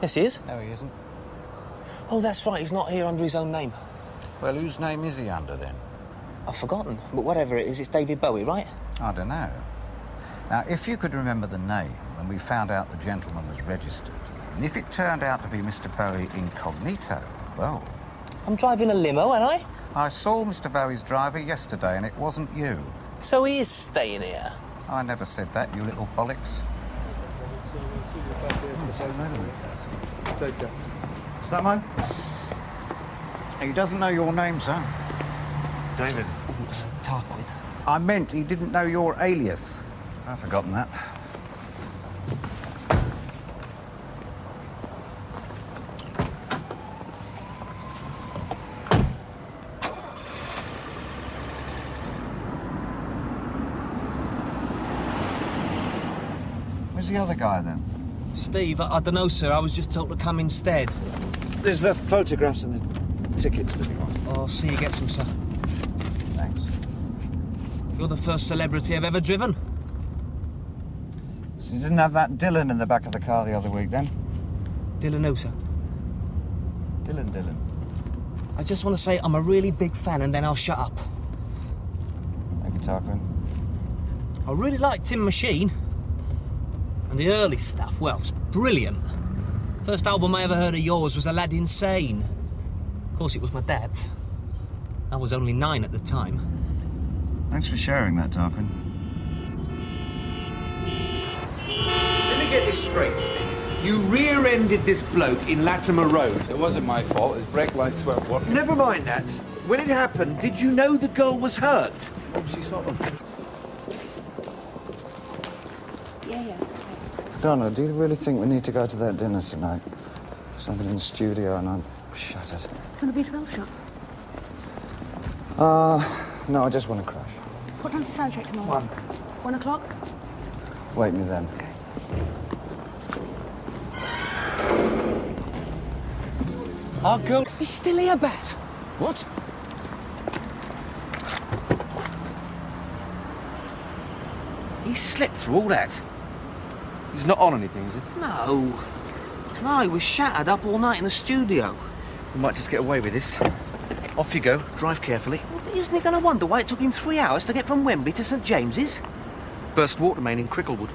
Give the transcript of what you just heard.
Yes, he is. No, he isn't. Oh, that's right. He's not here under his own name. Well, whose name is he under then? I've forgotten. But whatever it is, it's David Bowie, right? I don't know. Now, if you could remember the name when we found out the gentleman was registered, and if it turned out to be Mr. Bowie incognito, well. I'm driving a limo, ain't I? I saw Mr. Bowie's driver yesterday, and it wasn't you. So he is staying here. I never said that, you little bollocks. Oh, Is that mine? He doesn't know your name, sir. David. Tarquin. I meant he didn't know your alias. I've forgotten that. Where's the other guy then? Steve, I, I don't know, sir. I was just told to come instead. There's the photographs and the tickets that he wants. I'll see you get some, sir. Thanks. You're the first celebrity I've ever driven. So you didn't have that Dylan in the back of the car the other week then? Dylan who, sir? Dylan Dylan. I just want to say I'm a really big fan and then I'll shut up. Thank you, Tarquin. I really like Tin Machine. And the early stuff, well, it's brilliant. First album I ever heard of yours was Aladdin Sane. Of course, it was my dad's. I was only nine at the time. Thanks for sharing that, Tarquin. Let me get this straight, Steve. You rear-ended this bloke in Latimer Road. It wasn't my fault. His brake lights weren't working. Never mind that. When it happened, did you know the girl was hurt? Oh, she sort of. Yeah, yeah. Donna, do you really think we need to go to that dinner tonight? Somebody in the studio and I'm shattered. Can I be 12 shot? Uh, no, I just want to crash. What time's the sound check tomorrow? One. One o'clock? Wait me then. Okay. Our girl. He's still here, Bat. What? He slipped through all that. He's not on anything, is he? No. No, he was shattered up all night in the studio. We might just get away with this. Off you go. Drive carefully. Well, isn't he going to wonder why it took him three hours to get from Wembley to St James's? Burst water main in Cricklewood.